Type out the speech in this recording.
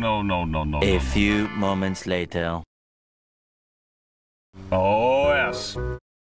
no, no, no, no. A no, few moments later. Oh, yes.